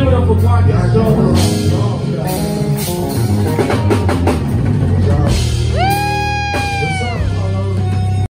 give it up for Wanda Stone.